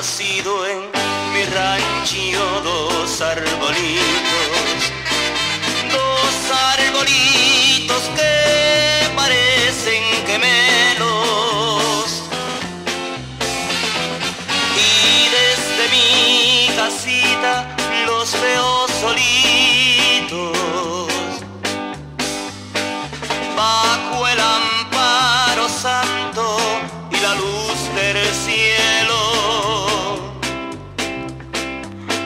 nacido en mi rancho dos arbolitos, arbolitos que parecen gemelos. Y desde mi casita los veo solitos. Bajo el amparo santo y la luz del cielo.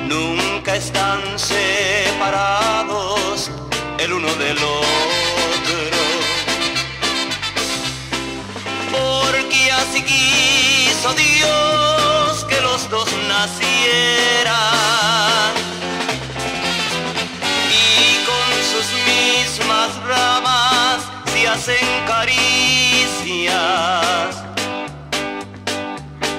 Nunca están separados el uno del otro. Porque así quiso Dios que los dos nacieran. Y con sus mismas ramas se hacen caricias.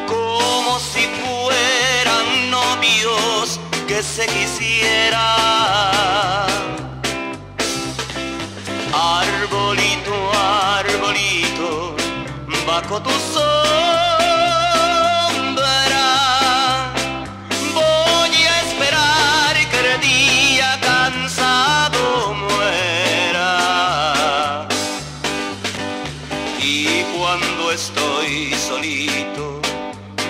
Como si fueran novios que se quisieran. arbolito, arbolito, bajo tu sombra. Voy a esperar que el día cansado muera. Y cuando estoy solito,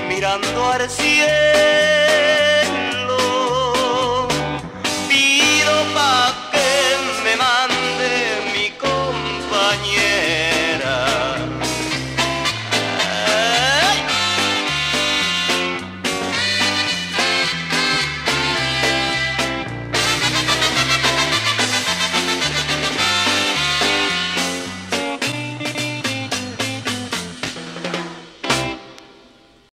mirando al cielo,